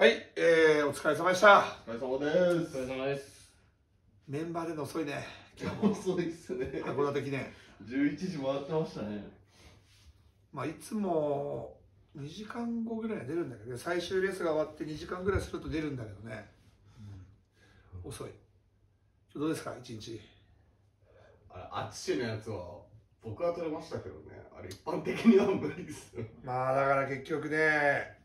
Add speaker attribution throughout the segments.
Speaker 1: はい、えー、お疲れ様でした。
Speaker 2: お疲れ様です
Speaker 3: お疲れ様です。
Speaker 1: メンバーでの遅いね。今日も
Speaker 2: 遅いっすね
Speaker 1: 函館記念。
Speaker 2: 11時回ってましたね
Speaker 1: まあ、いつも2時間後ぐらいに出るんだけどね、最終レースが終わって2時間ぐらいすると出るんだけどね。遅い。どうですか、一日？
Speaker 2: あれあっちのやつは僕は取れましたけどねあれ一般的には無理ですよ
Speaker 1: まあ、だから結局ね、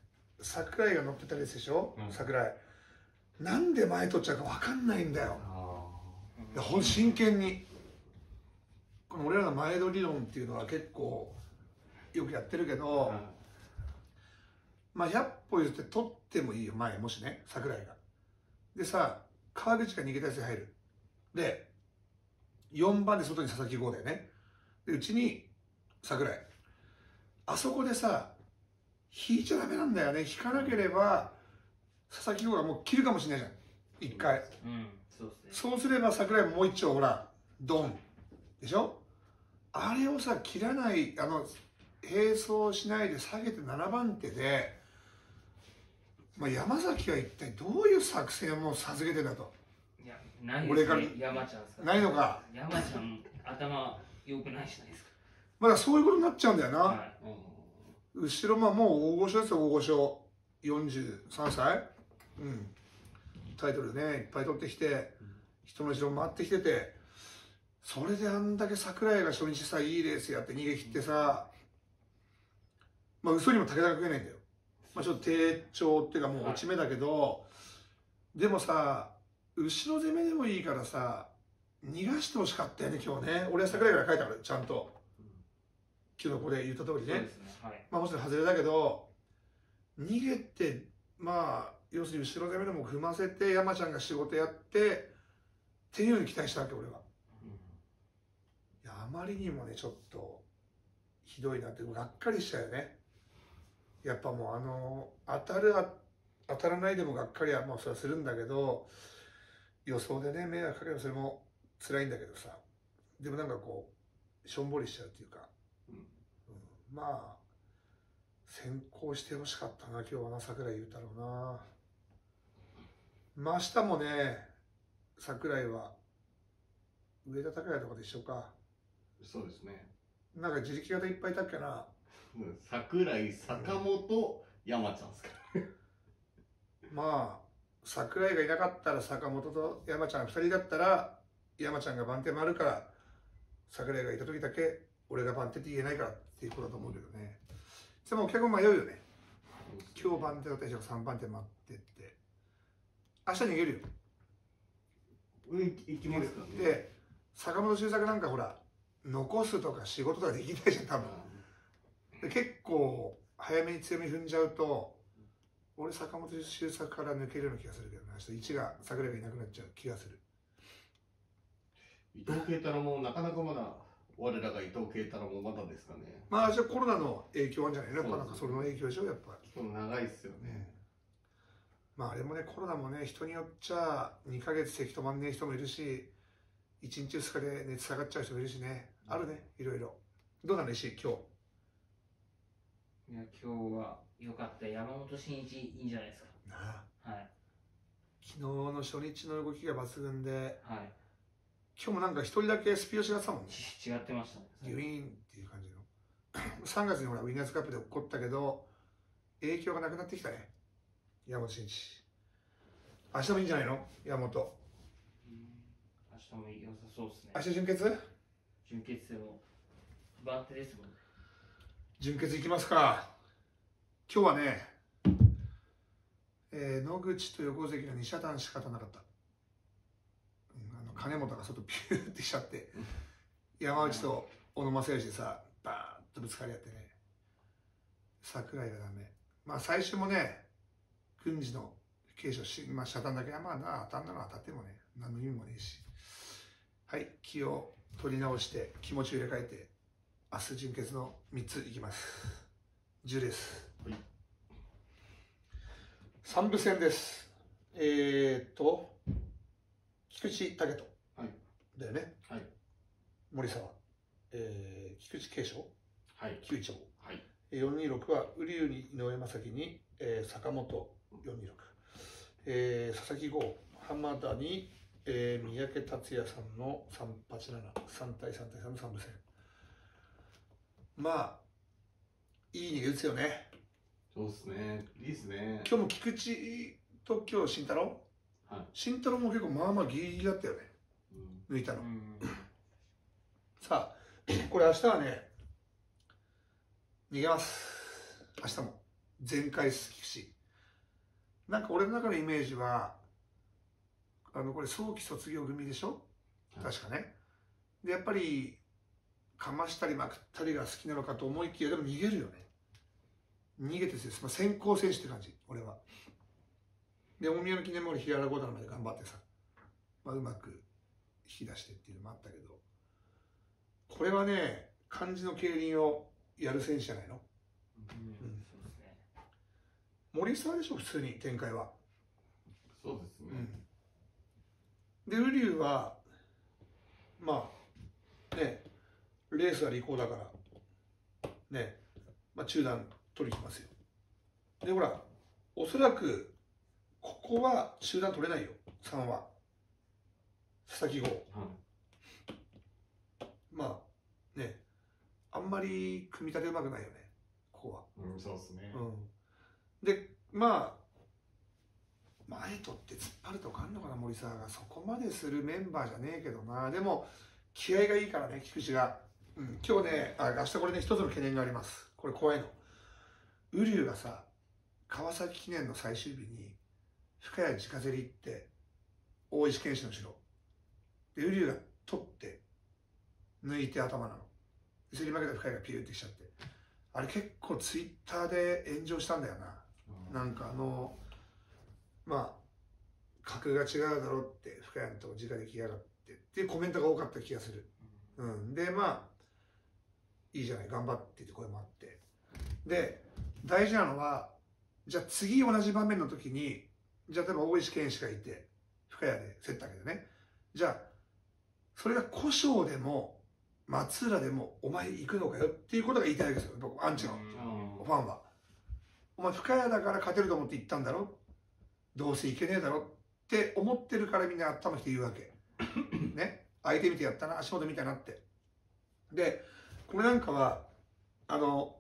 Speaker 1: 桜井が乗ってたレースでしょ、
Speaker 2: うん。
Speaker 1: 桜井。なんで前取っちゃうか分かんないんだよ。
Speaker 2: あ
Speaker 1: いやほん真剣に。この俺らの前戸理論っていうのは結構よくやってるけど、
Speaker 2: あ
Speaker 1: まあ100歩譲って取ってもいいよ前もしね桜井が。でさ川口が逃げたやつに入る。で4番で外に佐々木剛だよね。でうちに桜井。あそこでさ引いちゃダメなんだよね。引かなければ佐々木剛がもう切るかもしれないじゃん。一回。
Speaker 3: うん、そうですね。
Speaker 1: そうすれば桜井ももう一丁ほらドン。でしょ？あれをさ切らないあの並走しないで下げて7番手で、まあ、山崎は一体どういう作戦を授けてんだと。
Speaker 3: いや、ない
Speaker 1: 俺が
Speaker 3: ですね、山ちゃんですか
Speaker 1: ないのか。
Speaker 3: 山ちゃん、頭良くないじゃないですか。
Speaker 1: まだそういうことになっちゃうんだよな、
Speaker 3: は
Speaker 1: 後ろまあもう大御所ですよ大御所。43歳。うん。タイトルねいっぱい取ってきて人の後ろ回ってきててそれであんだけ桜井が初日さいいレースやって逃げ切ってさまあ嘘にも武田が食えないんだよ。まあちょっと低調っていうかもう落ち目だけど、でもさ後ろ攻めでもいいからさ逃がしてほしかったよね今日ね。俺は桜井から書いたからちゃんと昨日これ言った通
Speaker 3: い。
Speaker 1: りね
Speaker 3: ね。はい。
Speaker 1: まあもちろん外れだけど逃げてまあ要するに後ろ攻めでも踏ませて山ちゃんが仕事やってっていうふうに期待したわけ俺は。いやあまりにもねちょっとひどいなってがっかりしたよね。やっぱもうあの当たるあ当たらないでもがっかりはまあそれはするんだけど予想でね迷惑かけるのそれも辛いんだけどさでもなんかこうしょんぼりしちゃうっていうか、
Speaker 2: うん
Speaker 1: うんまあ先行してほしかったな今日はな桜井裕太郎な。まあ明日もね桜井は上田拓也とかと一緒か。
Speaker 2: そうですね。
Speaker 1: なんか自力型いっぱいいたっけな。
Speaker 2: うん桜井坂本山ちゃんですか。
Speaker 1: まあ桜井がいなかったら坂本と山ちゃん2人だったら山ちゃんが番手回るから桜井がいた時だけ俺が番手って言えないから。っていうことだと思うけどね。でも結構迷うよね。今日番手だった人が3番手回ってって。明日逃げるよ。
Speaker 2: うん行きますかね。
Speaker 1: で坂本周作なんかほら残すとか仕事とかできないじゃん多分。で結構早めに強めに踏んじゃうと俺坂本周作から抜けるような気がするけどね。明日1が桜井がいなくなっちゃう気がする。
Speaker 2: 伊藤慶太郎もなかなかまだ我らが伊藤慶太郎もまだですかね。
Speaker 1: まあじゃあコロナの影響あるんじゃないの？やっぱなんかそれの影響でしょ？やっぱ。
Speaker 2: でも長いっすよね。
Speaker 1: まああれもねコロナもね人によっちゃ2ヶ月咳止まんねえ人もいるし1日2日で熱下がっちゃう人もいるしね。あるねいろいろ。どうなの石井今日？
Speaker 3: いや、今日は良かった。山本慎一いいんじゃないです
Speaker 1: なあ。
Speaker 3: か。はい。
Speaker 1: 昨日の初日の動きが抜群で
Speaker 3: はい。
Speaker 1: 今日もなんか一人だけスピード違ってたもんね。
Speaker 3: ち違ってましたね。
Speaker 1: ギュイーンっていう感じの。3月にほらウィナーズカップで起こったけど影響がなくなってきたね。山本慎一。明日もいいんじゃないの？山本。
Speaker 3: うん。明日も良さそうですね。
Speaker 1: 明。日準決
Speaker 3: 準決でも番手ですもんね。
Speaker 1: 準決いきますか。今日はね、えー野口と横関の2射単しか勝たなかった、金本が外ピューってしちゃって山内と小野正義でさバーッとぶつかり合ってね桜井がダメ。まあ最初もね軍事の継承し、まあ、射単だけはまあな当たんなの当たってもね何の意味もねえし。はい気を取り直して気持ちを入れ替えて明日準決の3ついきます。10です、
Speaker 2: はい。
Speaker 1: 3部戦です。えー、っと菊池武人、
Speaker 2: はい。
Speaker 1: だよね、
Speaker 2: はい。
Speaker 1: 森沢、えー、菊池慶章
Speaker 2: はい。
Speaker 1: 九一郎
Speaker 2: はい。
Speaker 1: 426は瓜生に井上正樹に、えー、坂本426えー佐々木剛浜田に、えー三宅達也さんの387 3対3対3の3部戦まあいい逃げ打つよね。
Speaker 2: そうですね。いいですね。
Speaker 1: 今日も菊池と今日慎太郎？
Speaker 2: はい。
Speaker 1: 慎太郎も結構まあまあギリギリだったよね。
Speaker 2: うん。
Speaker 1: 抜いたの、
Speaker 3: うん。
Speaker 1: さあこれ明日はね逃げます。明日も。全回好きしなんか俺の中のイメージはあのこれ早期卒業組でしょ？
Speaker 2: はい。
Speaker 1: 確かね。でやっぱりかましたりまくったりが好きなのかと思いきやでも逃げるよね。逃げてですまあ、先行選手って感じ俺はで大宮の記念も俺平原五段まで頑張ってさ、まあ、うまく引き出してっていうのもあったけどこれはね漢字の競輪をやる選手じゃないの？
Speaker 3: うん。そうですね。
Speaker 1: 森沢でしょ？普通に展開は。
Speaker 2: そうですね。
Speaker 1: で瓜生はまあねレースは利口だからねまあ中断取りに来ますよ。でほらおそらくここは中断取れないよ。3は。佐々木剛
Speaker 2: は
Speaker 1: まあね。あんまり組み立てうまくないよね。ここは。
Speaker 2: い。うん、そうですね。
Speaker 1: うん、でまあ前取って突っ張るとかあんのかな森沢が。そこまでするメンバーじゃねえけどな。でも気合がいいからね菊池が、うん、今日ねあ明日これね一つの懸念があります。これ怖いの。瓜生がさ川崎記念の最終日に深谷直競り行って大石健士の後ろで瓜生が取って抜いて頭なの。で競り負けた深谷がピューってきちゃって。あれ結構ツイッターで炎上したんだよな。
Speaker 2: うん。
Speaker 1: なんかあのまあ格が違うだろうって深谷のとこ直で来やがってっていうコメントが多かった気がする、うん、でまあいいじゃない頑張ってって声もあって。で大事なのはじゃあ次同じ場面の時にじゃあ例えば大石健士がいて深谷で競ったけどねじゃあそれが古性でも松浦でもお前行くのかよっていうことが言いたいわけですよ僕アンチの
Speaker 3: うん
Speaker 1: ファンは。お前深谷だから勝てると思って行ったんだろ？どうせいけねえだろ？って思ってるからみんな頭きて言うわけ。ね？相手見てやったな、足元見たなって。で、これなんかは、あの、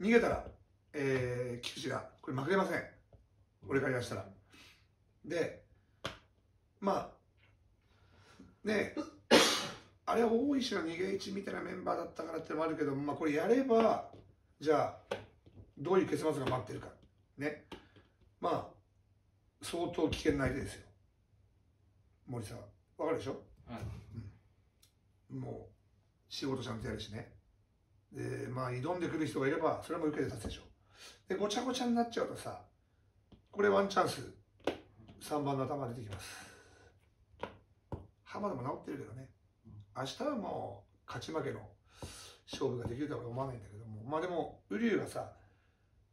Speaker 1: 逃げたら、えー、菊池が、これ負けれません。俺から言わしたら。で、まあ、ねあれは大石の逃げ位置みたいなメンバーだったからってのもあるけど、まあこれやれば、じゃあ、どういう結末が待ってるか。ね。まあ、相当危険な相手ですよ。森さん。わかるでしょ？
Speaker 3: はい
Speaker 1: もう、仕事ちゃんとやるしね。で、まあ、挑んでくる人がいれば、それも受けて立つでしょ。で、ごちゃごちゃになっちゃうとさ、これワンチャンス、3番の頭出てきます。浜田も治ってるけどね。明日はもう、勝ち負けの勝負ができるとは思わないんだけども、まあでも、瓜生がさ、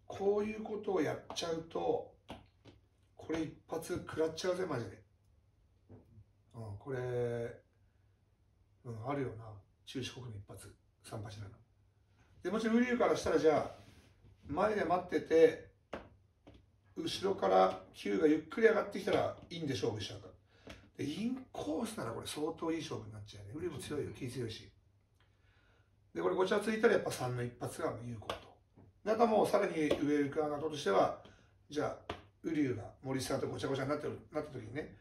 Speaker 1: こういうことをやっちゃうと、これ一発食らっちゃうぜ、マジで。うん、これ、うん、あるよな。中四国の一発、387。で、もちろん、瓜生からしたら、じゃあ、前で待ってて、後ろから球がゆっくり上がってきたら、インで勝負しちゃうか。で、インコースならこれ相当いい勝負になっちゃうね。瓜生も強いよ、気強いし。で、これごちゃついたらやっぱ3の一発が有効と。であとはもうさらに上行く穴としては、じゃあ、瓜生が森下とごちゃごちゃになってるなった時にね、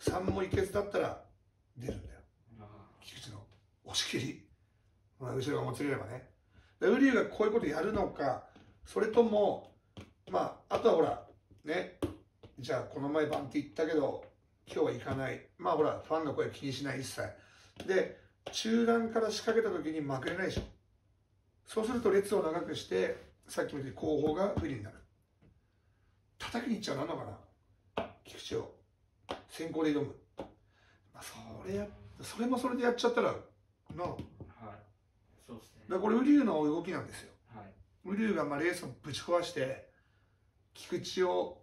Speaker 1: 3もいけずだったら出るんだよ。
Speaker 3: あ
Speaker 1: 菊池の押し切り、まあ、後ろがもつれればね。で瓜生がこういうことやるのか、それとも、まあ、あとはほら、ね、じゃあこの前バンって言ったけど、今日は行かない。まあほら、ファンの声気にしない一切。で、中段から仕掛けた時に負けれないでしょ。そうすると列を長くして、さっきも言った後方が不利になる。叩きに行っちゃうなんのかな菊池を。先行で挑む。まあ、それや、それもそれでやっちゃったら、な
Speaker 3: はいそうですね
Speaker 1: らこれ、瓜生の動きなんですよ。
Speaker 3: はい
Speaker 1: 瓜生がまあレースをぶち壊して、菊池を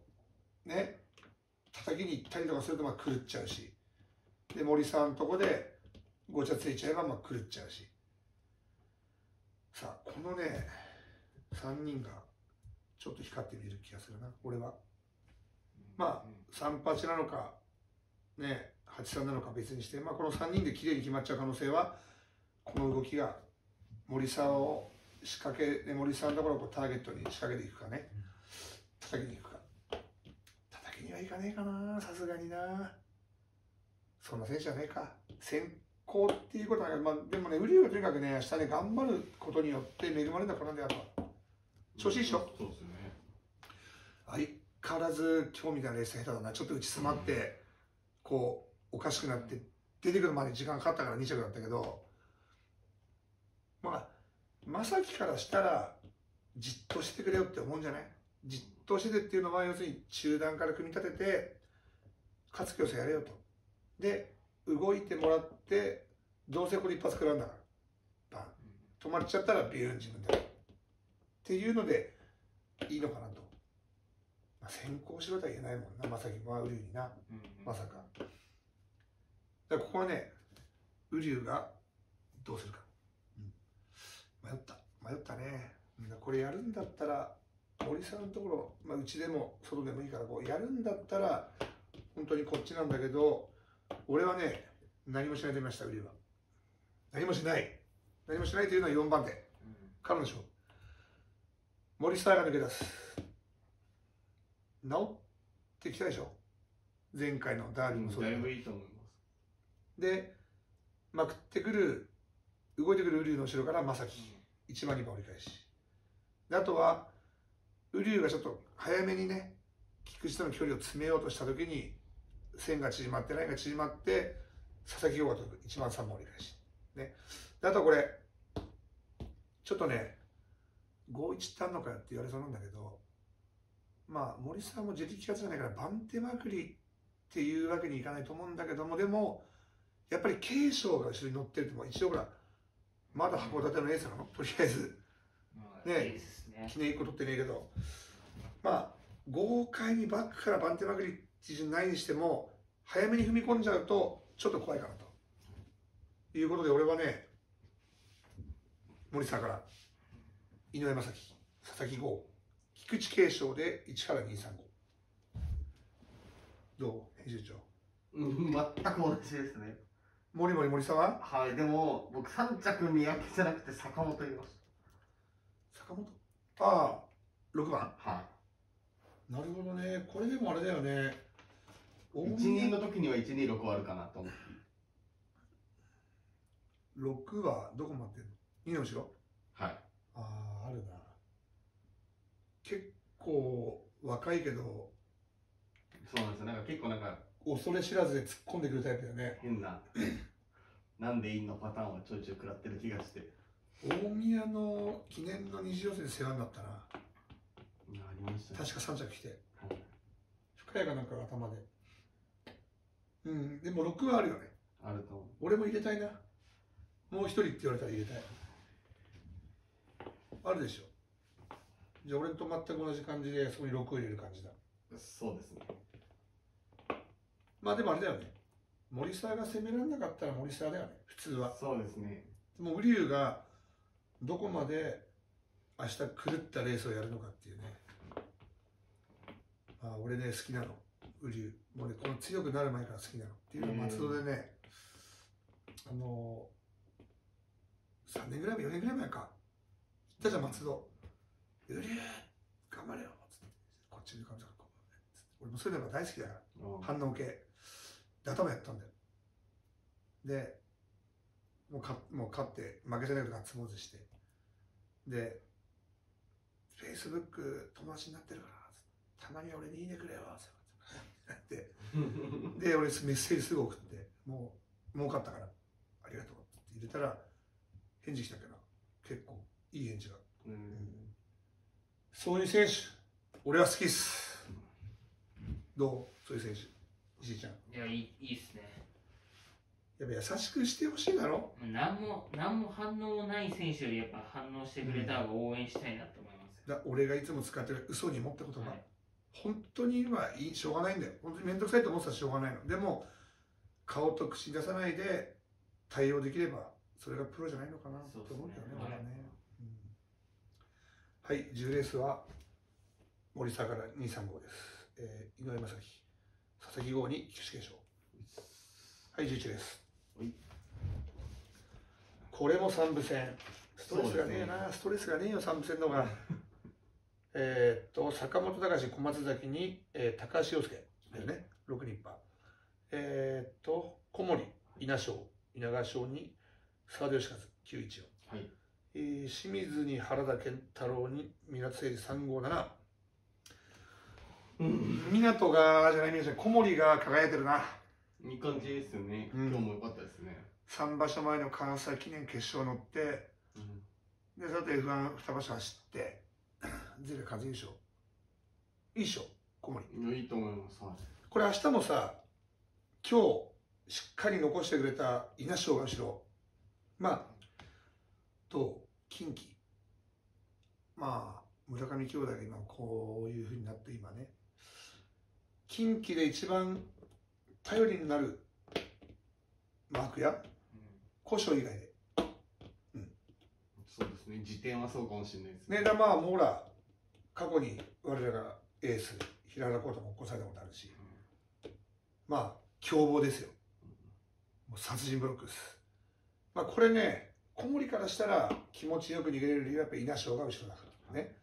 Speaker 1: ね、叩きに行ったりとかするとまあ狂っちゃうし、で、森さんのとこでごちゃついちゃえばまあ狂っちゃうし。さあ、このね、3人がちょっと光って見える気がするな、俺は。まあ38なのかね83なのか別にして、まあ、この3人で綺麗に決まっちゃう可能性はこの動きが森沢を仕掛けで森沢のところをターゲットに仕掛けていくかね叩きに行くか。叩きにはいかねえかなさすがにな。そんな選手じゃねえか。先行っていうことは、まあ、でもね瓜生がとにかくね明日ね頑張ることによって恵まれた子なんだよと調子いいでしょ
Speaker 2: そうですね。
Speaker 1: 相変わらず今日みたいなレース下手だな。ちょっと打ち詰まって、こうおかしくなって出てくるまで時間かかったから2着だったけど。まあ正樹からしたらじっとしてくれよって思うんじゃない？じっとしててっていうのは要するに中段から組み立てて勝つ競争やれよと。で動いてもらってどうせこれ一発食らうんだからバン。止まっちゃったらビューン自分でっていうのでいいのかなと、まあ、先行しろとは言えないもんな。まさきまあウリュウにな。
Speaker 3: うん
Speaker 1: まさか。だここはねウリュウがどうするか、うん、迷った。迷ったね。うんこれやるんだったら森さんのところ、まあ、うちでも外でもいいからこうやるんだったら本当にこっちなんだけど俺はね何もしないと言いましたウリュウは。何もしない。何もしないというのは4番手。
Speaker 3: うん
Speaker 1: 彼女。森下が抜け出す。治ってきたでしょ。前回のダービーもそうだ
Speaker 2: いぶいいと思います。
Speaker 1: でまくってくる動いてくるウリュウの後ろから正樹。1番2番折り返し。であとはウリュウがちょっと早めにね菊池との距離を詰めようとした時に線が縮まってラインが縮まって佐々木陽がと1番3番折り返し、ね、であとはこれちょっとね5一ったんのかよって言われそうなんだけどまあ森さんも自力勝ちじゃないから番手まくりっていうわけにいかないと思うんだけどもでもやっぱり継承が後ろに乗ってるって一応ほらまだ函館のエースなの？とりあえず。
Speaker 3: まあ
Speaker 1: 記念1個取ってねえけど。まあ豪快にバックから番手まくりっていうないにしても早めに踏み込んじゃうとちょっと怖いかなと。いうことで俺はね森さんから井上正樹佐々木剛菊池継承で1から235どう？編集長。
Speaker 2: うん全く同じですね。
Speaker 1: 森森森沢
Speaker 2: は？いでも僕3着三宅じゃなくて坂本いまし
Speaker 1: 坂本？ああ6番。
Speaker 2: たは
Speaker 1: なるほどね。これでもあれだよね。
Speaker 2: い12の時には126はあるかなと思って。
Speaker 1: 6はどこ待ってんの？2の後ろ？
Speaker 2: はい。
Speaker 1: あああるな。結構若いけど。
Speaker 2: そうなんですよ。なんか結構なんか
Speaker 1: 恐れ知らずで突っ込んでくるタイプだよね。
Speaker 2: 変ななんでいいのパターンをちょいちょい食らってる気がして
Speaker 1: 大宮の記念の二次予選で世話になったな。
Speaker 2: ありましたね。
Speaker 1: 確か3着来て。
Speaker 2: はい。
Speaker 1: 深谷かなんかが頭で。うん。でも6はあるよね。
Speaker 2: あると思う。
Speaker 1: 俺も入れたいな。もう一人って言われたら入れたい。あるでしょ。じゃあ俺と全く同じ感じでそこに6を入れる感じだ。
Speaker 2: そうですね。
Speaker 1: まあでもあれだよね。森沢が攻められなかったら森沢だよね。普通は。
Speaker 2: そうですね。
Speaker 1: でも瓜生がどこまで明日狂ったレースをやるのかっていうね。ああ俺ね好きなの。瓜生もうねこの強くなる前から好きなの。っていうのは松戸でねあの3年ぐらい前4年ぐらい前か。言ったじゃん松戸。瓜生頑張れよ。つってこっちに感じこう俺もそういうのが大好きだから。
Speaker 2: うん。
Speaker 1: 反応系。で頭やったんだよ。でもうかもう勝って負けじゃないけどガッツポーズして。でフェイスブック友達になってるからたまに俺にいいねくれよって。で俺メッセージすぐ送ってもう儲かったからありがとうって入れたら返事来たけど結構いい返事が。
Speaker 2: うん。
Speaker 1: そういう選手俺は好きっす。どう？そういう選手。石井ちゃん。
Speaker 3: いやいいいいっすね
Speaker 1: やっぱ優しくしてほしいだろ。
Speaker 3: 何も何も反応もない選手よりやっぱ反応してくれた方が応援したいなと思いますよ、
Speaker 1: だ俺がいつも使ってる嘘に持った言葉、
Speaker 3: はい。
Speaker 1: 本当にはいいしょうがないんだよ。本当に面倒くさいと思ってたらしょうがないの。でも顔と口に出さないで対応できればそれがプロじゃないのかな。と思うんだよね
Speaker 3: はい
Speaker 1: 俺はね、うん。はい10レースは森下から235です。えー井上正樹佐々木剛に騎手継承はい11です
Speaker 2: はい
Speaker 1: これも3部戦ストレスがねえな、ストレスがねえよ3部戦の方が。えーっと坂本隆小松崎に、えー高橋洋介。だよね、6人パえーっと小森稲賞稲川賞に沢田義和914
Speaker 2: はい。
Speaker 1: えー清水に原田健太郎に湊誠司357
Speaker 2: うん。
Speaker 1: 湊がじゃない皆さん小森が輝いてるない
Speaker 2: い感じですよね、
Speaker 1: うん。
Speaker 2: 今日も良かったですね、
Speaker 1: 3場所前の関西記念決勝乗って
Speaker 2: うん。
Speaker 1: でさて F12 場所走って ゼレ和優勝。いいっしょ。小森。
Speaker 2: いやいいと思います、はい。
Speaker 1: これ明日もさ今日しっかり残してくれた稲賞が後ろ。まあと近畿。まあ村上兄弟が今こういうふうになって今ね。近畿で一番頼りになるマークや古書以外で。
Speaker 2: そうですね、時点はそうかもしれないです
Speaker 1: ね。だからまあもうほら過去に我らがエース平原浩太も起こされたことあるし。まあ凶暴ですよ。もう殺人ブロックです。まあこれね小森からしたら気持ちよく逃げれる理由はやっぱり稲賞が後ろだからね。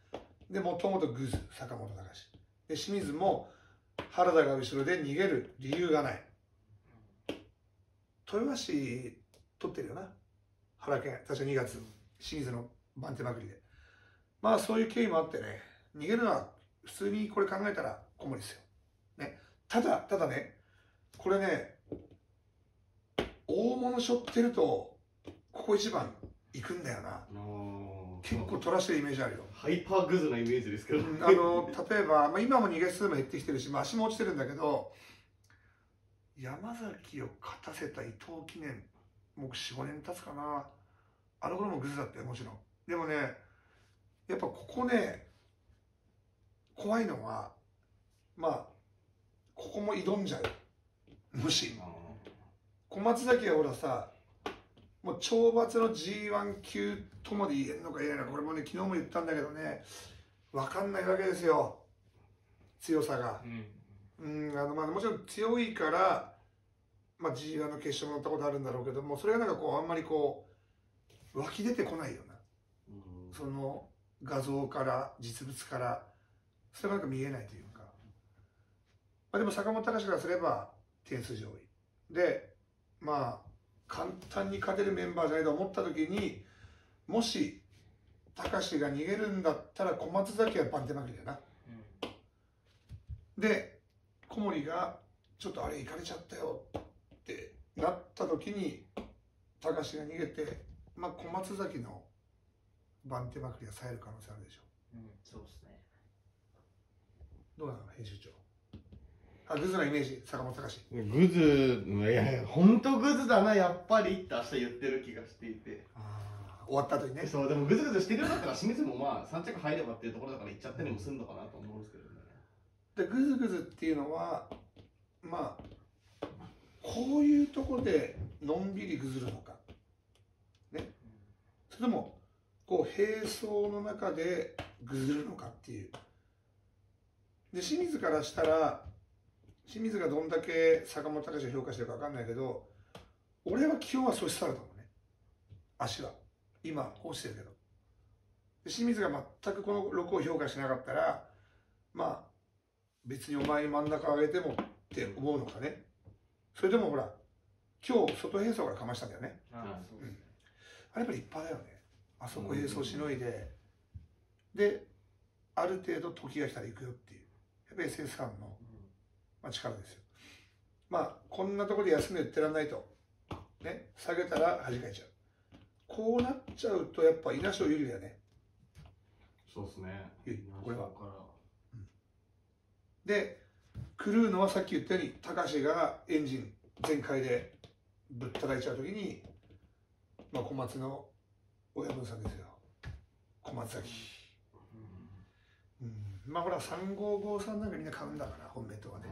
Speaker 1: でもともとグズ坂本隆。で清水も原田が後ろで逃げる理由がない。豊橋取ってるよな。原健確か2月。清水の番手まくりで。まあそういう経緯もあってね。逃げるのは普通にこれ考えたら小森ですよ、ね、ただただね。これね。大物背負ってるとここ一番行くんだよな。結構取らしてるイメージあるよ。
Speaker 2: ハイパーグズなイメージですけど、
Speaker 1: うんあの例えば、まあ、今も逃げ数も減ってきてるし、まあ、足も落ちてるんだけど山崎を勝たせた伊藤記念もう45年経つかな。あの頃もグズだったよもちろん。でもねやっぱここね怖いのはまあここも挑んじゃう。もし。
Speaker 2: あ
Speaker 1: 小松崎はほらさもう懲罰の G1 級とまで言えんのか言えないのかこれもね昨日も言ったんだけどね。分かんないわけですよ。強さが。
Speaker 3: うん。
Speaker 1: うんあのまあもちろん強いから、まあ、G1 の決勝も乗ったことあるんだろうけどもそれがなんかこうあんまりこう湧き出てこないような。
Speaker 2: うん。
Speaker 1: その画像から実物からそれがなんか見えないというか、まあ、でも坂本隆からすれば点数上位。でまあ簡単に勝てるメンバーじゃないと思った時にもし隆が逃げるんだったら小松崎は番手負けだよなで小森がちょっとあれ行かれちゃったよってなった時に隆が逃げて、まあ、小松崎の番手まくりが冴える可能性あるでしょ。
Speaker 3: うん。そうですね。
Speaker 1: どうなの編集長あグズなイメージ坂本隆。
Speaker 2: グズいやいや本当グズだなやっぱり。って明日言ってる気がしていて。
Speaker 1: 終わった後にね。
Speaker 2: そうでもグズグズしてるんだったら清水もまあ3着入ればっていうところだから行っちゃったりもするのかなと思うんですけどね。
Speaker 1: でグズグズっていうのはまあこういうとこでのんびりぐずるのか。ね。それともこう並走の中でぐずるのかっていう。で清水からしたら清水がどんだけ坂本隆を評価してるか分かんないけど俺は基本は素質あると思うね。足は。今落ちてるけど。で清水が全くこの6を評価しなかったらまあ別にお前に真ん中上げてもって思うのかね。それでもほら今日外並走からかましたんだよね。
Speaker 3: ああそう。ですね
Speaker 1: あれやっぱり立派だよね。あそこ並走しのいで、である程度時が来たら行くよっていう。やっぱり SS さんの、まあ、力ですよ。まあこんなところで休んで売ってらんないとね下げたら弾かれちゃう。こうなっちゃうとやっぱ稲賞有利だよね。
Speaker 2: そうですね。
Speaker 1: いいこれは。
Speaker 2: から。
Speaker 1: で狂うのはさっき言ったように高志がエンジン全開でぶったたいちゃう時に、まあ、小松の親分さんですよ。小松崎、うん、まあほら3553なんかみんな買うんだから本命とはね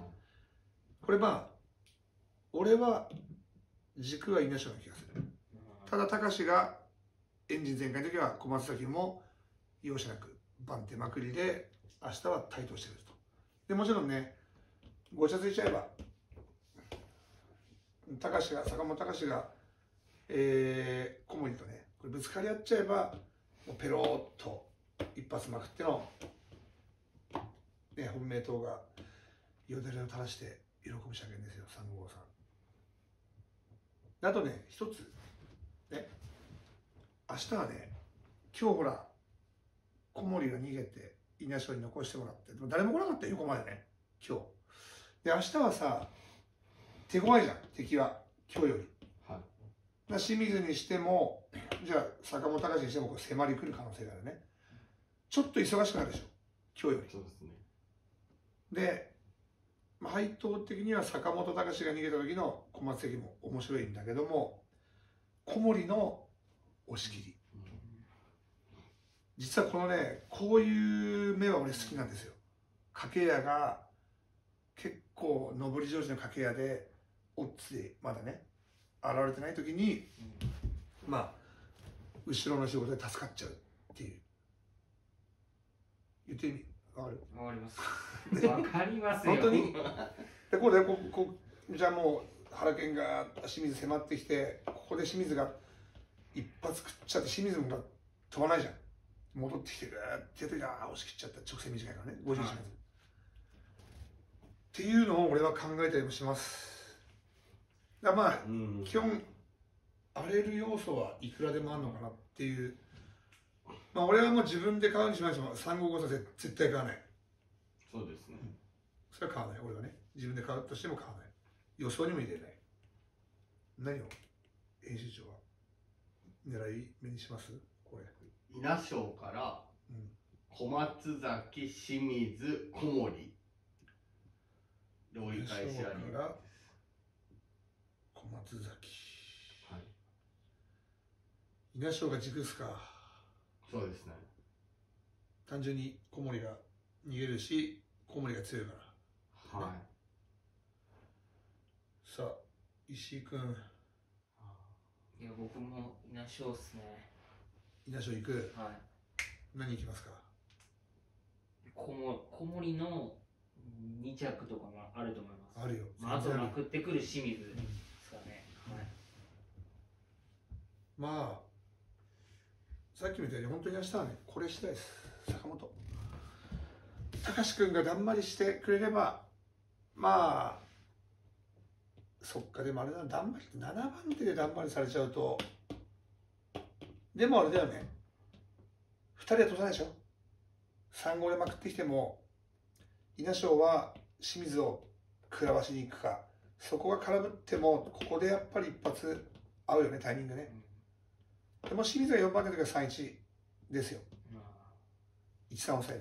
Speaker 1: これまあ俺は軸は稲賞な気がする。ただ高志がエンジン全開の時は小松崎も容赦なく番手まくりで明日は台頭してくると。でもちろんねごちゃついちゃえば高志が坂本隆が、えー、小森とねこれぶつかり合っちゃえばもうペローっと一発まくっての、ね、本命党がよだれを垂らして喜ぶ車検ですよ3号さんあとね一つ。ね。明日はね今日ほら小森が逃げて稲庄に残してもらって。でも誰も来なかったよ横までね。今日。で明日はさ手強いじゃん敵は。今日より。
Speaker 2: はい。
Speaker 1: だ清水にしてもじゃあ坂本隆にしてもこう迫り来る可能性があるね。ちょっと忙しくなるでしょ。今日よ
Speaker 2: そうですね。
Speaker 1: りで、まあ、配当的には坂本隆が逃げた時の小松関も面白いんだけども小森の押し切。り実はこのねこういう目は俺好きなんですよ。掛け屋が結構上り調子の掛け屋でオッズでまだね現れてない時にまあ後ろの仕事で助かっちゃうっていう。言ってみわかる。
Speaker 3: わかります。わかりますよ。
Speaker 1: 本当に？でこれでここじゃあもう原健が清水迫ってきてここで清水が一発食っちゃって清水も飛ばないじゃん。戻ってきてぐーってやってああ押し切っちゃった。直線短いからね。51メートっていうのを俺は考えたりもします。だからまあ
Speaker 2: うん。
Speaker 1: 基本荒れる要素はいくらでもあるのかなっていうまあ俺はもう自分で買うにしましても355さ絶絶対買わない。
Speaker 2: そうですね。
Speaker 1: それは買わない。俺はね。自分で買うとしても買わない。予想にも入れない。何を？編集長は。狙い目にします？これ
Speaker 2: 稲庄から
Speaker 1: うん。
Speaker 2: 小松崎清水小森。で折り返しあり
Speaker 1: 小松崎。
Speaker 2: はい。
Speaker 1: 稲庄が軸っすか
Speaker 2: そうですね
Speaker 1: 単純に小森が逃げるし小森が強いから
Speaker 2: はい
Speaker 1: さあ石井君
Speaker 3: いや、僕も稲庄っすね。
Speaker 1: 稲庄行く？
Speaker 3: はい。
Speaker 1: 何行きますか？
Speaker 3: 小も小森の2着とかもあると思います。
Speaker 1: あるよ
Speaker 3: まあ、あとまくってくる清水ですかね。はい。
Speaker 1: まあさっきみたいに本当に明日はねこれ次第です。坂本。隆君がだんまりしてくれればまあそっかでもあれだなだんまりって7番手でだんまりされちゃうとでもあれだよね2人は通さないでしょ。3号でまくってきても稲庄は清水を食らわしに行くかそこが空振ってもここでやっぱり一発合うよねタイミングね。でも清水が4番手の時は3-1ですよ。
Speaker 3: ま
Speaker 1: 1-3抑え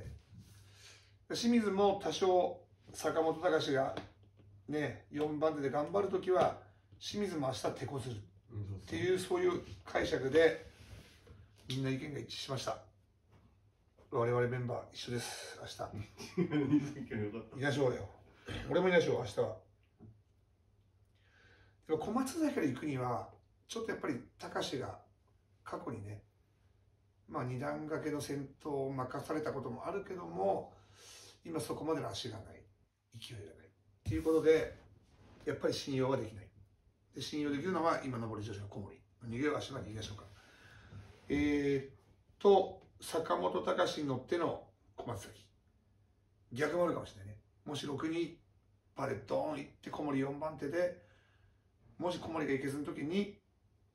Speaker 1: で。清水も多少坂本隆がね、4番手で頑張る時は清水も明日手こずるっ
Speaker 2: って
Speaker 1: いうそういう解釈でみんな意見が一致しました。我々メンバー一緒です、明日。
Speaker 2: よかった
Speaker 1: 稲庄だよ。俺も稲庄、明日は。でも小松崎から行くには、ちょっとやっぱり高志が過去にね、まあ二段掛けの先頭を任されたこともあるけども、今そこまでの足がない、勢いがない。っていうことで、やっぱり信用はできない。で信用できるのは今上り女子の小森。逃げは足まで逃げましょうか。えー、っと、坂本隆に乗っての小松崎。逆もあるかもしれないね。もし6にパレドーン行って小森4番手で、もし小森がいけずの時に、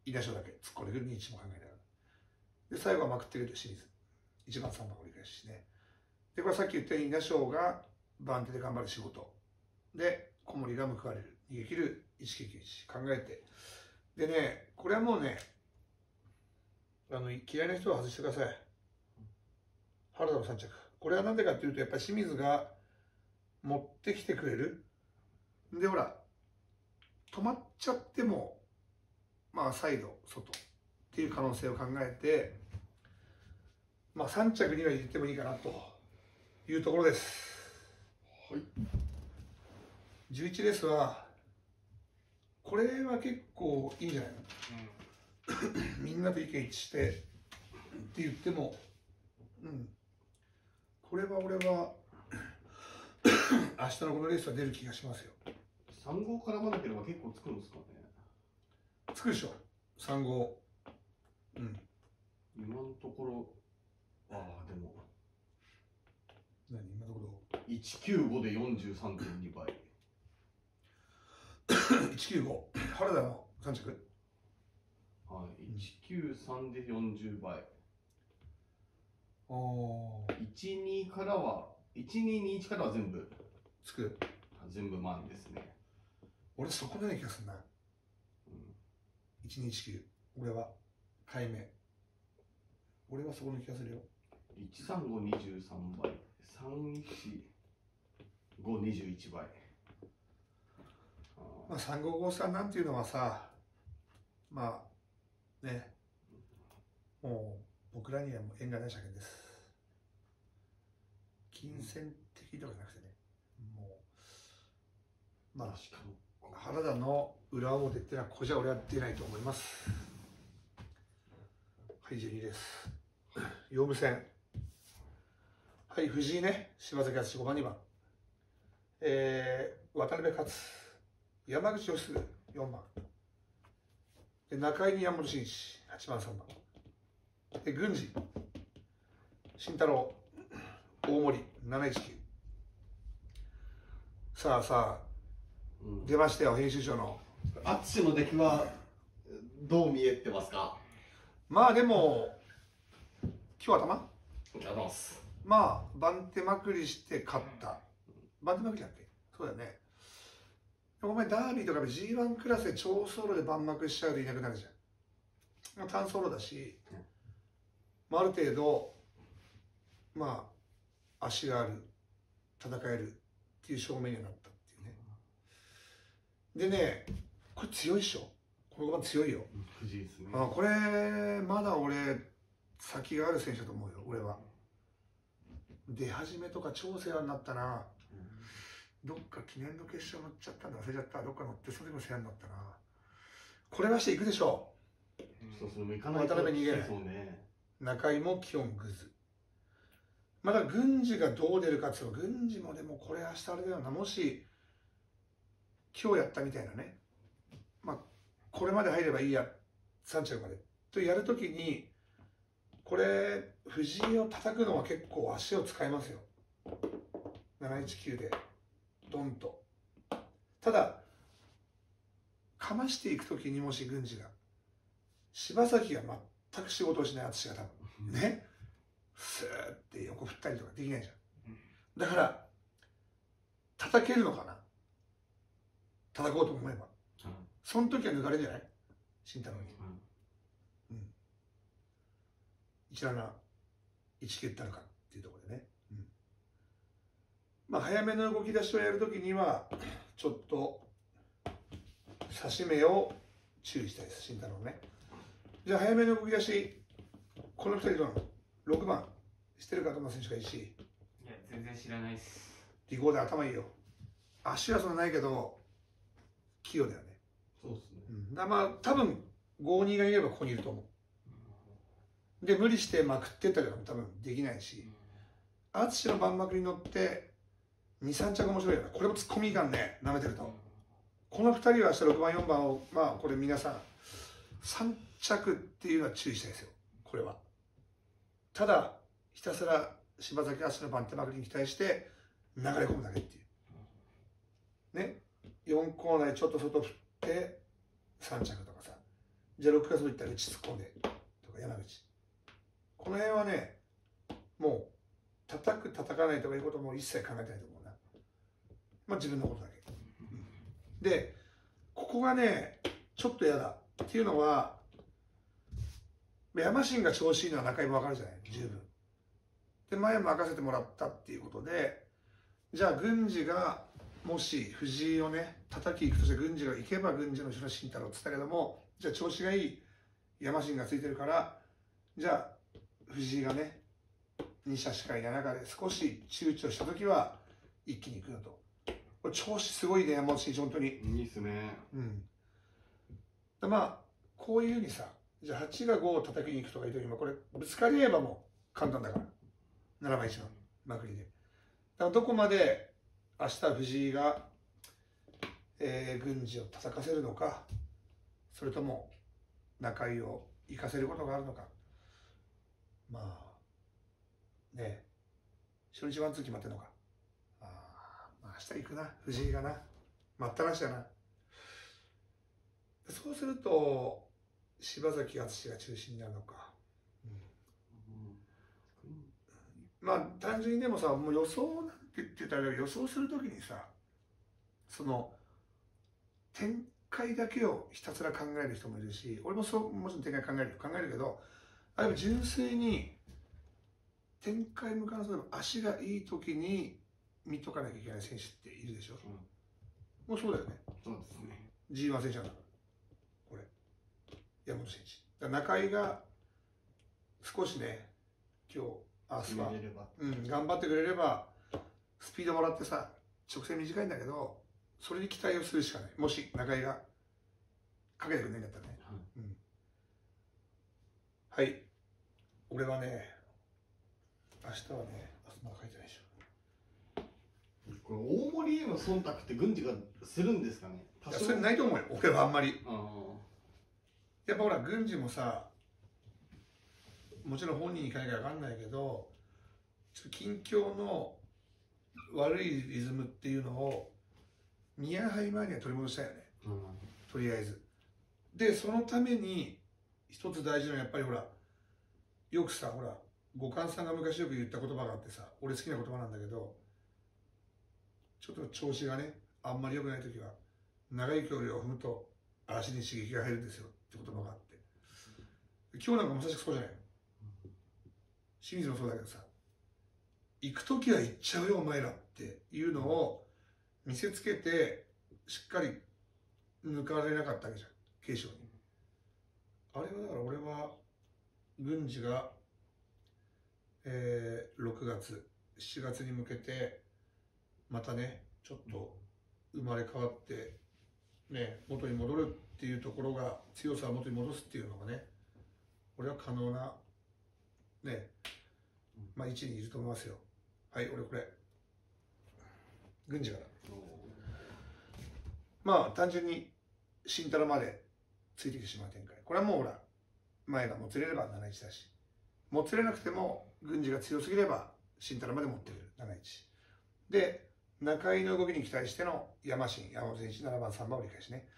Speaker 1: 稲庄だけ突っ込んでくるに一も考えながら。で、最後はまくってくる清水。1番、3番折り返しね。で、これさっき言ったように稲庄が番手で頑張る仕事。で、小森が報われる。逃げ切る1991考えて。でね、これはもうね、あの、嫌いな人は外してください。原田の3着。これはなんでかっていうと、やっぱり清水が持ってきてくれる。で、ほら、止まっちゃっても、まあ、サイド、外。っていう可能性を考えて、まあ、3着には入れてもいいかなと。いうところです。
Speaker 2: はい。
Speaker 1: 11レースは、これは結構いいんじゃないの？みんなと意見一致してって言っても、うん、これは俺は 日のこのレースは出る気がしますよ。
Speaker 2: 3号絡まなければ結構つくんですかね
Speaker 1: つくでしょ？3号。うん。
Speaker 2: 今のところああでも。
Speaker 1: 何？今のところ。
Speaker 2: 195で43.2倍。
Speaker 1: 195原田の3着
Speaker 2: はい。193で40倍。
Speaker 1: おお
Speaker 2: 12からは1221からは全部。
Speaker 1: つく
Speaker 2: 全部満ですね、
Speaker 1: 俺そこのような気がするな。
Speaker 2: うん、
Speaker 1: 129俺は買い目俺はそこの気がするよ。
Speaker 2: 13523倍。34521倍。あ
Speaker 1: まあ3553なんていうのはさまあね。もう僕らにはもう縁がない車検です。金銭的とかじゃなくてね。もうまあ。
Speaker 2: しかも
Speaker 1: 原田の裏表っていうのはここじゃ俺は出ないと思います。はい12です。用務線。はい藤井ね。柴崎敦5番2番。えー、渡辺勝。山口義嗣。4番。で中井に山本慎一。8番3番。で郡司。慎太郎。大森。719さあさあ。出ましたよ編集長の。
Speaker 2: 淳の出来はどう見えてますか？
Speaker 1: まあでも今日頭
Speaker 2: ま？す。
Speaker 1: まあ番手まくりして勝った。番手まくりだっけそうだよね。お前ダービーとかで G1 クラスで超走路で番幕しちゃうといなくなるじゃん。まあ単走路だし、まあ、ある程度まあ足がある戦えるっていう証明にはなっでねこれ強いっしょ。この5番強いよ。
Speaker 2: 藤井ですね。
Speaker 1: あこれまだ俺先がある選手だと思うよ俺は。出始めとか超世話になったな。どっか記念の決勝乗っちゃったんだ忘れちゃった。どっか乗ってその時も世話になったな。これはしていくでしょ。
Speaker 2: そうそうもう行かないと
Speaker 1: 渡辺逃げない。
Speaker 2: そうね。
Speaker 1: 中井も基本グズ。まだ郡司がどう出るかっていうと郡司もでもこれ明日あれだよな。もし今日やったみたいなね。まあこれまで入ればいいや3着まで。とやるときにこれ藤井を叩くのは結構足を使いますよ。719でドンと。ただかましていくときにもし郡司が柴崎が全く仕事をしない淳が多分。ね。スーって横振ったりとかできないじゃん。だから叩けるのかな叩こうと思えば。
Speaker 2: うん。
Speaker 1: その時は抜かれるんじゃない？慎太郎に。17 19ったのかっていうところでね、うん。まあ早めの動き出しをやるときにはちょっと差し目を注意したいです。慎太郎ね。じゃあ早めの動き出しこの2人どうなの6番してるかと思選手がいいし。
Speaker 3: いや全然知らないです。
Speaker 1: リコーダー頭いいよ。足はそんなないけど器用だよね、
Speaker 2: そうですね。
Speaker 1: うん、だまあ多分52がいればここにいると思う。で無理してまくってったけど多分できないし淳の番幕に乗って23着面白いよな。これも突っ込みいかんね。舐めてると。この2人は明日6番4番をまあこれ皆さん3着っていうのは注意したいですよ。これは。ただひたすら柴崎淳の番手まくりに期待して流れ込むだけっていう。ね4コーナーでちょっと外振って3着とかさ。じゃあ6月行ったら内突っ込んでとか山口。この辺はねもう叩く叩かないとかいうことも一切考えてないと思うな。まあ自分のことだけ。でここがねちょっと嫌だ。っていうのは山新が調子いいのは中井も分かるじゃない？十分。で前任せてもらったっていうことでじゃあ郡司がもし藤井をね叩き行くとして郡司が行けば郡司の後ろ慎太郎って言ったけどもじゃあ調子がいい。山新がついてるからじゃあ藤井がね2社しかいない中で少し躊躇した時は一気に行くのと。これ調子すごいね山本慎一本当に。
Speaker 2: いいっすね。
Speaker 1: うん。でまあこういうふうにさじゃあ8が5を叩きに行くとかいう時もこれぶつかり合えばもう簡単だから。7番1番まくりで。だからどこまで明日藤井が、えー、軍事を叩かせるのかそれとも中井を生かせることがあるのか。まあね初日ワンツー決まってんのか。あー、まあ、明日行くな。藤井がな。待ったなしだな。そうすると柴崎敦が中心になるのか、うん。まあ単純にでもさもう予想なんて言ってたら予想するときにさその展開だけをひたすら考える人もいるし俺もそうもちろん展開考える考えるけどあるいは純粋に展開向かうその足がいい時に見とかなきゃいけない選手っているでしょ、もうそうだよね。
Speaker 2: そうですね。
Speaker 1: G1 選手なんだこれ。山本選手。中井が少しね今日明日はうん、頑張ってくれればスピードもらってさ直線短いんだけどそれに期待をするしかない。もし中井がかけてくれないんだったらね、うん、はい。俺はね明日はねあまだ書いてないでしょ
Speaker 2: これ大森への忖度って軍事がするんですかね。
Speaker 1: いやそれないと思うよ。俺はあんまり。
Speaker 2: あ
Speaker 1: やっぱほら軍事もさもちろん本人に行かなきゃ分かんないけどちょっと近況の悪いリズムっていうのを宮杯前には取り戻したいよね。
Speaker 2: あうん。
Speaker 1: とりあえず。でそのために一つ大事なのはやっぱりほらよくさほら五冠さんが昔よく言った言葉があってさ俺好きな言葉なんだけどちょっと調子がねあんまり良くない時は長い距離を踏むと足に刺激が入るんですよって言葉があって。今日なんかまさしくそうじゃない？の清水もそうだけどさ行く時は行っちゃうよお前らっていうのを見せつけてしっかり抜かれなかったわけじゃん継承に。あれはだから俺は軍事が、えー、6月7月に向けてまたねちょっと生まれ変わってね元に戻るっていうところが強さを元に戻すっていうのがね俺は可能なねまあ位置にいると思いますよ。はい俺これ。軍事から。まあ単純に新太郎までついてきてしまう展開。これはもうほら前がもつれれば7-1だし。もつれなくても軍事が強すぎれば新太郎まで持ってくる。7-1で中井の動きに期待しての山新。山本選手7番3番折り返しね。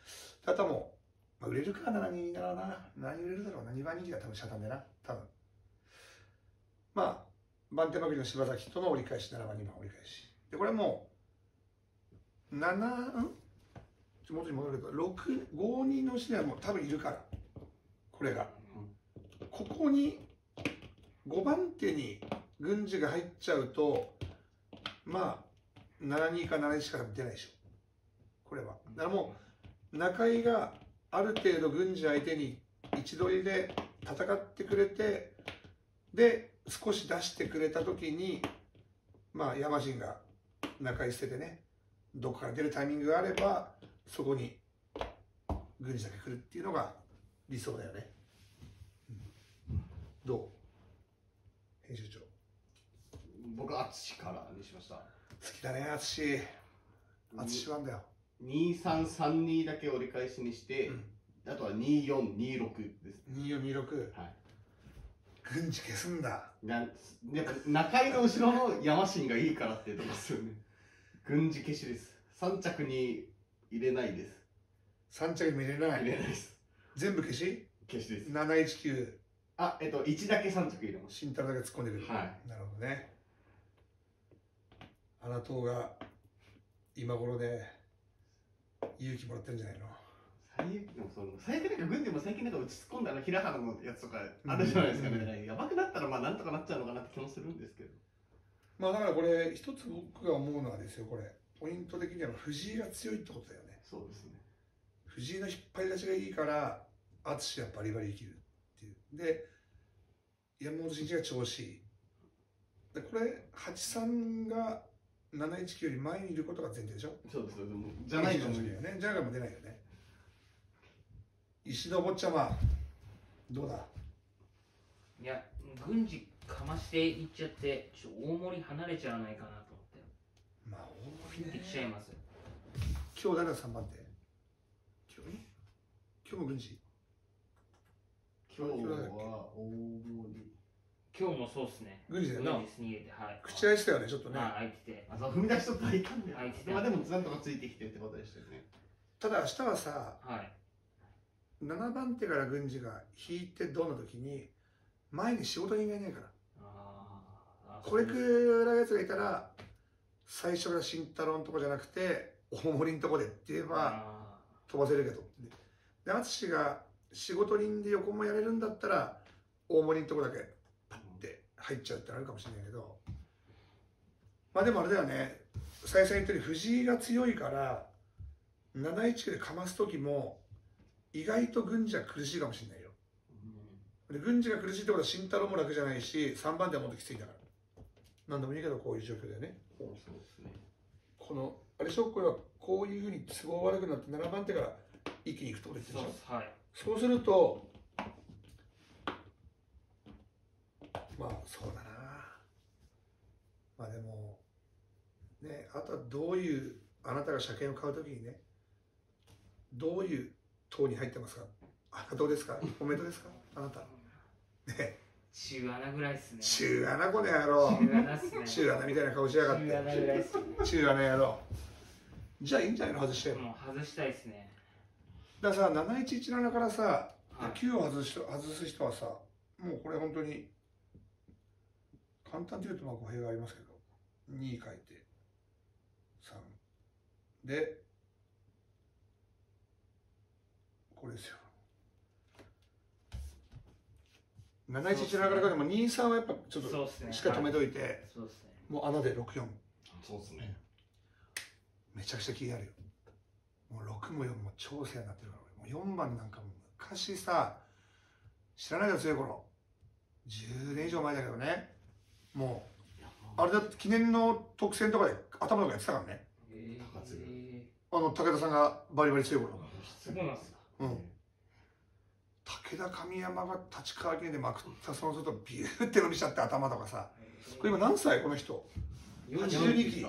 Speaker 1: あとはもう、まあ、売れるか7-2だろうな。何売れるだろう。な2番人気が多分シャタンでな。多分。まあ番手負けの柴崎との折り返し7番2番折り返し。でこれも7ん？ちょ元に戻るけど6 5人の人にはもう多分いるから。これが。ここに5番手に軍事が入っちゃうとまあ72か71しか出ないでしょ。これは。だからもう中井がある程度軍事相手に位置取りで戦ってくれてで少し出してくれた時にまあ山新が中井捨ててね。どこから出るタイミングがあればそこに軍事だけ来るっていうのが理想だよね、うん。どう？編集長。好
Speaker 2: 僕は淳からにしました。
Speaker 1: きだね淳。淳ワンだよ。
Speaker 2: 2332だけ折り返しにして、
Speaker 1: うん。
Speaker 2: あとは2426です。
Speaker 1: 2426
Speaker 2: はい。
Speaker 1: 軍事消すんだ。
Speaker 2: なやっぱ中井の後ろの山新がいいからっていうとこですよね軍事消しです。3着に入れないです。
Speaker 1: 3着にも入れな
Speaker 2: 入れ
Speaker 1: い
Speaker 2: ないです。
Speaker 1: 全部消し？
Speaker 2: 消しです。
Speaker 1: 719
Speaker 2: あえっと1だけ3着入れます。
Speaker 1: 慎太郎だけ突っ込んでくる、
Speaker 2: はい。
Speaker 1: なるほどね。あなたが今頃で勇気もらってるんじゃないの？
Speaker 2: 最悪でもその最悪なんか軍でも最近なんか打ち突っ込んだあの平原のやつとかあるじゃないですかね、
Speaker 1: うん。
Speaker 2: やばくなったらまあなんとかなっちゃうのかなって気もするんですけど
Speaker 1: まあだからこれ一つ僕が思うのはですよこれ。ポイント的には藤井が強いってことだよね。
Speaker 2: そうですね。
Speaker 1: 藤井の引っ張り出しがいいから淳はバリバリ生きるっていう。で山本慎一が調子いい。でこれ83が719より前にいることが前提でしょ？
Speaker 2: そうですよ。でもじゃないと無理
Speaker 1: よね。じゃがも出ないよね。石の坊ちゃまどうだ？
Speaker 3: いや軍事かましていっちゃってちょっと大盛り離れちゃわないかなと思って。
Speaker 1: まあ大
Speaker 3: 行っちゃいます
Speaker 1: 今日誰の3番手今日今日も軍事
Speaker 2: 今日は大森
Speaker 3: 今日もそうっすね。
Speaker 1: 軍事だよな
Speaker 3: 軍事逃げてはい。
Speaker 1: 口開いてたよねちょっとね。
Speaker 3: まあ空いてて。
Speaker 2: あそう踏み出しとったらいたんだよ
Speaker 3: あいてた
Speaker 2: まあでもなんとかついてきてってことでしたよね。
Speaker 1: ただ明日はさ
Speaker 3: はい。
Speaker 1: 7番手から軍事が引いてどうの時に前に仕事人がいないからこれくらいやつがいたら最初から慎太郎のとこじゃなくて大森のとこでって言えば
Speaker 3: あ
Speaker 1: 飛ばせるけど。で淳が仕事人で横もやれるんだったら大森のとこだけパッて入っちゃうってあるかもしれないけど。まあでもあれだよね。再三言ったように藤井が強いから7一でかます時も意外と軍事は苦しいかもしれないよ。
Speaker 3: ーうん。
Speaker 1: で軍事が苦しいってことは慎太郎も楽じゃないし3番手はもっときついんだから何でもいいけどこういう状況だよね。
Speaker 2: そうですね。
Speaker 1: このあれでしょ？これはこういうふうに都合悪くなって7番手から一気にいくと言ってる
Speaker 3: そう
Speaker 1: でしょ？
Speaker 3: っす。はい。
Speaker 1: そうするとまあそうだな。まあでもねあとはどういうあなたが車検を買うときにねどういう党に入ってますか？あどうですか？おめでとうですか？あなた。ね
Speaker 3: 中穴ぐらいっすね。
Speaker 1: 中穴この野郎。
Speaker 3: 中穴っすね。
Speaker 1: 中穴みたいな顔しやがって。
Speaker 3: 中穴ぐらいっすね。
Speaker 1: 中穴野郎。じゃあいいんじゃないの外して
Speaker 3: も。う外したいっすね。
Speaker 1: だからさ7117からさ
Speaker 3: はい。
Speaker 1: 9を外し外す人はさもうこれ本当に簡単というとまあ語弊がありますけど2書いて3でこれですよ7117からでも23はやっぱちょっとしっかり止めといて、もう穴で64
Speaker 2: そうですね。
Speaker 1: めちゃくちゃ気になるよ。もう6も4も超世話になってるから俺。もう4番なんかも昔さ知らないよ強い頃。10年以上前だけどね。もうあれだって記念の特選とかで頭とかやってたからね。
Speaker 3: え
Speaker 2: 高津
Speaker 3: ー、
Speaker 1: あの武田さんがバリバリ強い頃。
Speaker 3: そうなんすか
Speaker 1: うん武田神山が立川記念でまくったその外ビューって伸びちゃって頭とかさ。これ今何歳この人？82期。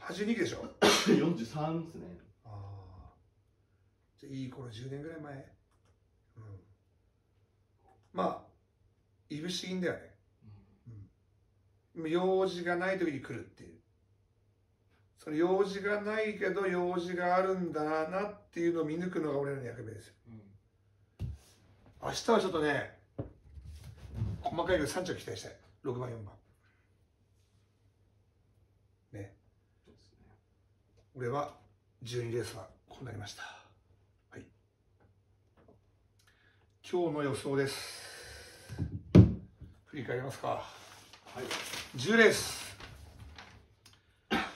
Speaker 1: 82期でしょ
Speaker 2: ？43ですね。
Speaker 1: ああじゃあいい頃10年ぐらい前。うん。まあいぶし銀だよね。用事がない時に来るっていう。その用事がないけど用事があるんだなっていうのを見抜くのが俺らの役目ですよ。
Speaker 3: うん
Speaker 1: 明日はちょっとね細かいけど3着期待したい。6番4番。ね。俺は12レースはこうなりました。はい。今日の予想です。振り返りますか。
Speaker 2: はい。
Speaker 1: 10レース。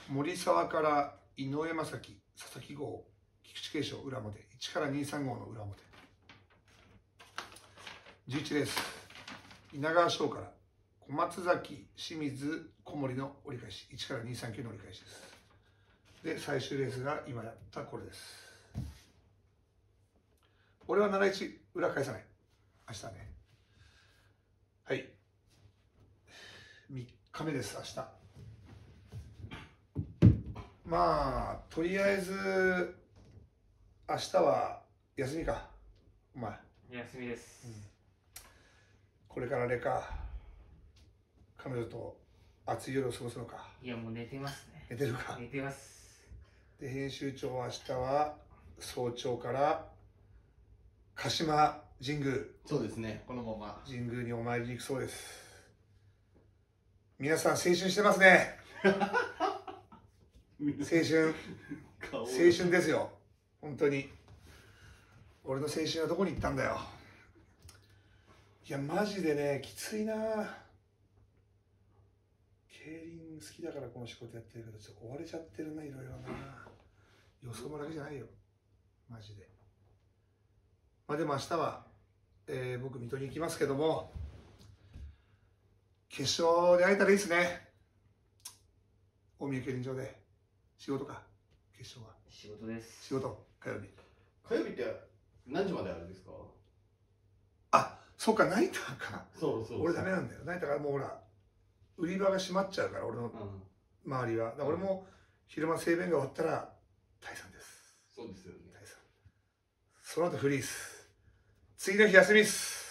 Speaker 1: 森沢から井上正樹佐々木号菊池継承裏表1から235の裏表11レース稲川翔から小松崎清水小森の折り返し1から239の折り返しです。で最終レースが今やったこれです。俺は71裏返さない。明日ね。はい。3日目です明日。まあとりあえず明日は休みか。お前。
Speaker 3: 休みです、
Speaker 1: これからあれか彼女と暑い夜を過ごすのか。
Speaker 3: いやもう寝てますね。
Speaker 1: 寝てるか。
Speaker 3: 寝てます。
Speaker 1: で編集長は明日は早朝から鹿島神宮。
Speaker 2: そうですね。このまま。
Speaker 1: 神宮にお参りに行くそうです。皆さん青春してますね。青春。
Speaker 2: 顔
Speaker 1: 青春ですよ。本当に。俺の青春はどこに行ったんだよいやマジでねきついな。競輪好きだからこの仕事やってるけどちょっと追われちゃってるないろいろな。予想もだけじゃないよ。マジで。まあでも明日は、えー僕水戸に行きますけども決勝で会えたらいいですね。大宮競輪場で。仕事か？決勝は。
Speaker 3: 仕事です。
Speaker 1: 仕事？火曜日。
Speaker 2: 火曜日って何時まであるんですか？
Speaker 1: あそうかナイターか。
Speaker 2: そうそう
Speaker 1: 俺ダメなんだよ。ナイターがもうほら売り場が閉まっちゃうから俺の
Speaker 2: うん。
Speaker 1: 周りは。だから俺も昼間、西弁が終わったら、退散です。
Speaker 2: そうですよね。
Speaker 1: 退散。その後、フリース。次の日、休みっす。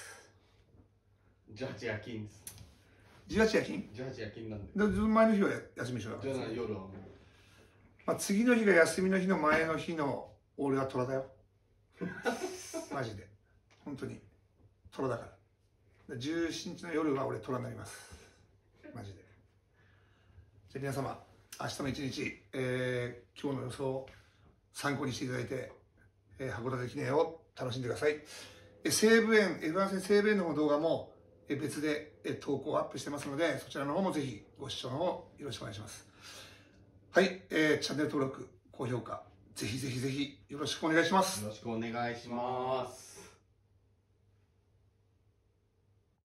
Speaker 2: 18夜勤です。
Speaker 1: 18夜勤
Speaker 2: ？18夜勤なんで。
Speaker 1: で前の日は休みでしょだか
Speaker 2: じゃ
Speaker 1: ら
Speaker 2: あ夜はも
Speaker 1: まあ、次の日が休みの日の前の日の俺は虎だよ。マジで。本当に虎だから。17日の夜は俺虎になります。マジで。じゃあ皆様明日の一日、えー今日の予想を参考にしていただいて、えー函館記念を楽しんでください。え西武園 F1 戦西武園の動画もえ別でえ投稿アップしてますのでそちらの方もぜひご視聴の方よろしくお願いします。はい、えーチャンネル登録、高評価、ぜひぜひぜひよろしくお願いします。
Speaker 2: よろしくお願いします。